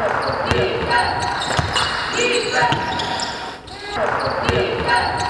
Defense! Defense! Defense!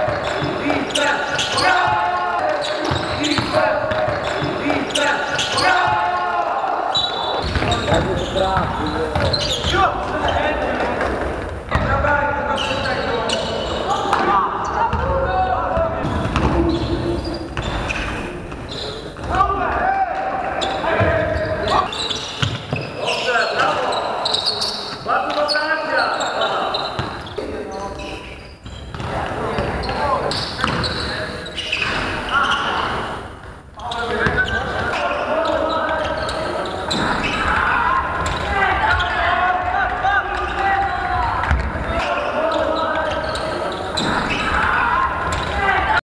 Vai pro tráfego.